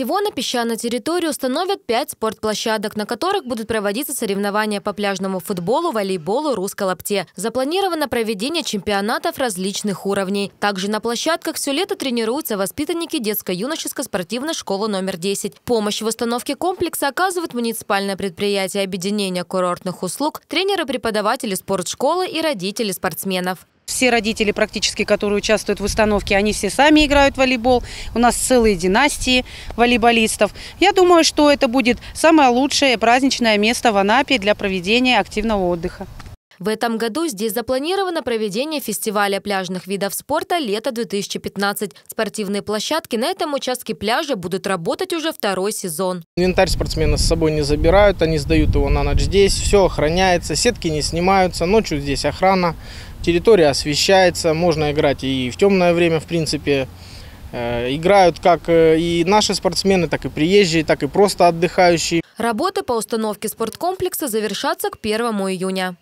Всего на песчаной территории установят пять спортплощадок, на которых будут проводиться соревнования по пляжному футболу, волейболу, русской лапте. Запланировано проведение чемпионатов различных уровней. Также на площадках все лето тренируются воспитанники детско-юношеской спортивной школы номер 10. Помощь в установке комплекса оказывают муниципальное предприятие объединения курортных услуг, тренеры-преподаватели спортшколы и родители спортсменов. Все родители практически, которые участвуют в установке, они все сами играют в волейбол. У нас целые династии волейболистов. Я думаю, что это будет самое лучшее праздничное место в Анапе для проведения активного отдыха. В этом году здесь запланировано проведение фестиваля пляжных видов спорта «Лето-2015». Спортивные площадки на этом участке пляжа будут работать уже второй сезон. Инвентарь спортсмены с собой не забирают, они сдают его на ночь здесь. Все охраняется, сетки не снимаются, ночью здесь охрана, территория освещается, можно играть и в темное время, в принципе. Э, играют как э, и наши спортсмены, так и приезжие, так и просто отдыхающие. Работы по установке спорткомплекса завершатся к 1 июня.